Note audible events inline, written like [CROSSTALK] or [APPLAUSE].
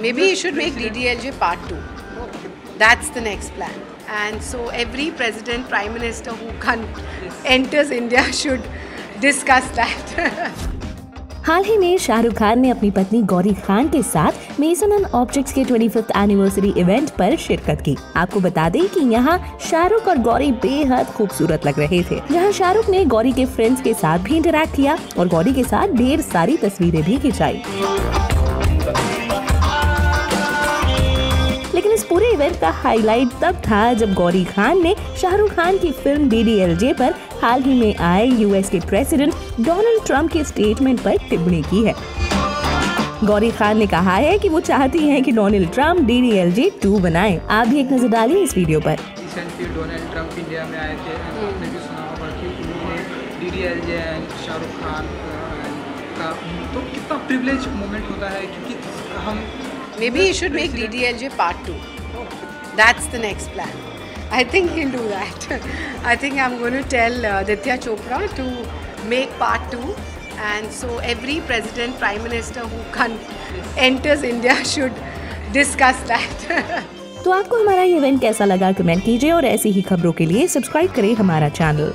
Maybe he should make DDLJ part two. That's the next plan. And so every president, prime minister who can, enters India should discuss that. [LAUGHS] हाल ही में शाहरुख खान ने अपनी पत्नी गौरी खान के साथ mason and objects के 25th anniversary event पर शिरकत की आपको बता दें कि यहाँ शाहरुख और गौरी बेहद खूबसूरत लग रहे थे जहाँ शाहरुख ने गौरी के फ्रेंड्स के साथ भी इंटरेक्ट किया और गौरी के साथ ढेर सारी तस्वीरें भी खिंचाई इवेंट का हाईलाइट तब था जब गौरी खान ने शाहरुख खान की film D D L J पर हाल ही में आए यूएस के प्रेसिडेंट डोनाल्ड ट्रंप के स्टेटमेंट पर टिप्पणी की है। गौरी खान ने कहा है कि वो चाहती हैं कि Donald Trump D D L J two बनाए। आप भी एक नज़र डालिए इस वीडियो पर। रिसेंटली डोनाल्ड ट्रंप इंडिया में आए थे आपने भी सुना होगा कि उन्होंने D D L J and Shahrukh Khan का तो कितना प्रिविलेज मोमेंट होता है क्योंकि हम Maybe he should make DDLJ part two. That's the next plan. I think he'll do that. I think I'm going to tell uh, Ditya Chopra to make part two. And so every president, prime minister who can, enters India should discuss that. तो आपको हमारा ये event कैसा लगा comment कीजिए और ऐसी ही खबरों के लिए सब्सक्राइब करें हमारा चैनल